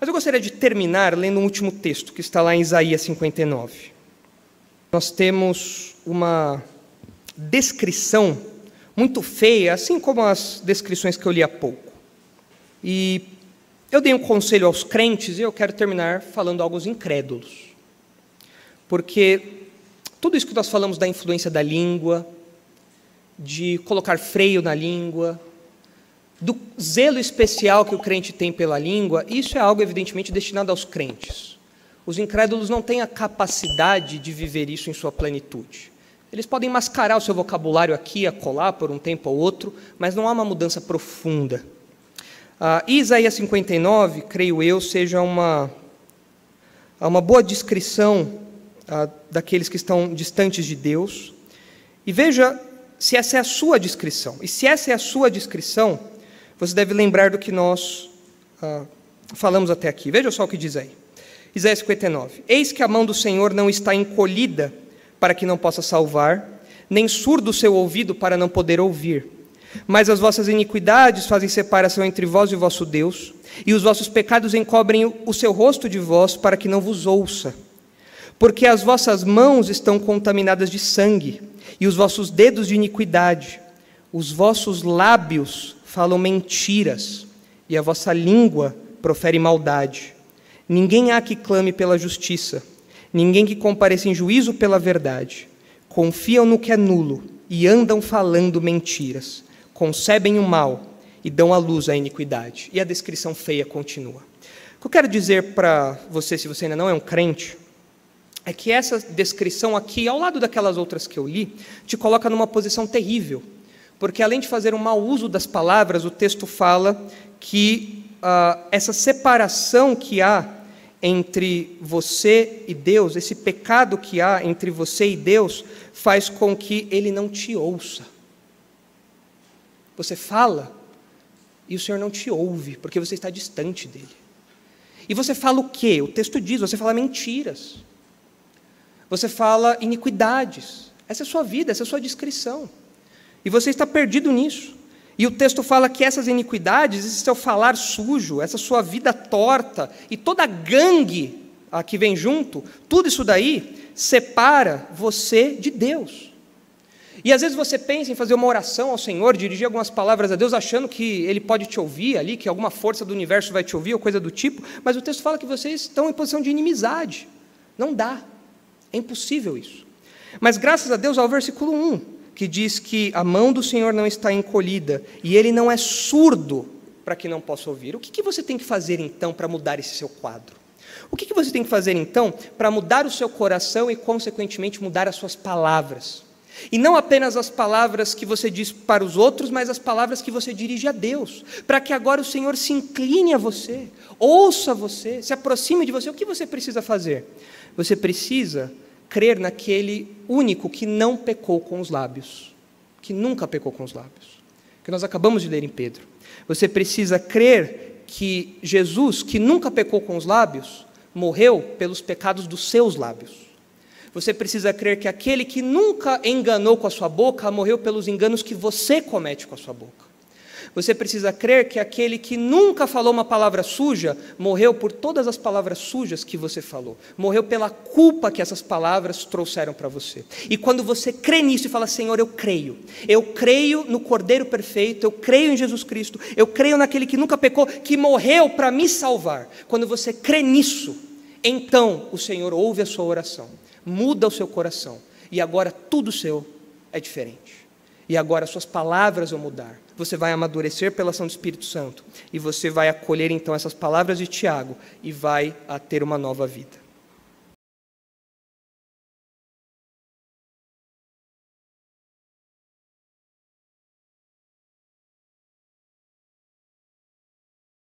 Mas eu gostaria de terminar lendo um último texto que está lá em Isaías 59. Nós temos uma descrição muito feia, assim como as descrições que eu li há pouco. E eu dei um conselho aos crentes e eu quero terminar falando algo aos incrédulos. Porque tudo isso que nós falamos da influência da língua, de colocar freio na língua, do zelo especial que o crente tem pela língua, isso é algo evidentemente destinado aos crentes. Os incrédulos não têm a capacidade de viver isso em sua plenitude. Eles podem mascarar o seu vocabulário aqui, a colar por um tempo ou outro, mas não há uma mudança profunda. Ah, Isaías 59, creio eu, seja uma, uma boa descrição ah, daqueles que estão distantes de Deus. E veja se essa é a sua descrição. E se essa é a sua descrição, você deve lembrar do que nós ah, falamos até aqui. Veja só o que diz aí. Isaías 59. Eis que a mão do Senhor não está encolhida para que não possa salvar, nem surdo o seu ouvido para não poder ouvir. Mas as vossas iniquidades fazem separação entre vós e o vosso Deus, e os vossos pecados encobrem o seu rosto de vós para que não vos ouça. Porque as vossas mãos estão contaminadas de sangue, e os vossos dedos de iniquidade, os vossos lábios falam mentiras, e a vossa língua profere maldade. Ninguém há que clame pela justiça, ninguém que compareça em juízo pela verdade. Confiam no que é nulo e andam falando mentiras. Concebem o mal e dão à luz a iniquidade. E a descrição feia continua. O que eu quero dizer para você, se você ainda não é um crente, é que essa descrição aqui, ao lado daquelas outras que eu li, te coloca numa posição terrível porque além de fazer um mau uso das palavras, o texto fala que uh, essa separação que há entre você e Deus, esse pecado que há entre você e Deus, faz com que Ele não te ouça. Você fala e o Senhor não te ouve, porque você está distante dele. E você fala o quê? O texto diz: você fala mentiras, você fala iniquidades. Essa é a sua vida, essa é a sua descrição. E você está perdido nisso. E o texto fala que essas iniquidades, esse seu falar sujo, essa sua vida torta e toda a gangue a que vem junto, tudo isso daí separa você de Deus. E às vezes você pensa em fazer uma oração ao Senhor, dirigir algumas palavras a Deus, achando que Ele pode te ouvir ali, que alguma força do universo vai te ouvir, ou coisa do tipo, mas o texto fala que vocês estão em posição de inimizade. Não dá. É impossível isso. Mas graças a Deus ao versículo 1, que diz que a mão do Senhor não está encolhida e ele não é surdo para que não possa ouvir. O que, que você tem que fazer então para mudar esse seu quadro? O que, que você tem que fazer então para mudar o seu coração e, consequentemente, mudar as suas palavras? E não apenas as palavras que você diz para os outros, mas as palavras que você dirige a Deus, para que agora o Senhor se incline a você, ouça você, se aproxime de você. O que você precisa fazer? Você precisa crer naquele único que não pecou com os lábios, que nunca pecou com os lábios, que nós acabamos de ler em Pedro. Você precisa crer que Jesus, que nunca pecou com os lábios, morreu pelos pecados dos seus lábios. Você precisa crer que aquele que nunca enganou com a sua boca morreu pelos enganos que você comete com a sua boca. Você precisa crer que aquele que nunca falou uma palavra suja morreu por todas as palavras sujas que você falou, morreu pela culpa que essas palavras trouxeram para você. E quando você crê nisso e fala, Senhor, eu creio, eu creio no Cordeiro perfeito, eu creio em Jesus Cristo, eu creio naquele que nunca pecou, que morreu para me salvar. Quando você crê nisso, então o Senhor ouve a sua oração, muda o seu coração, e agora tudo seu é diferente. E agora suas palavras vão mudar, você vai amadurecer pela ação do Espírito Santo. E você vai acolher então essas palavras de Tiago e vai ter uma nova vida.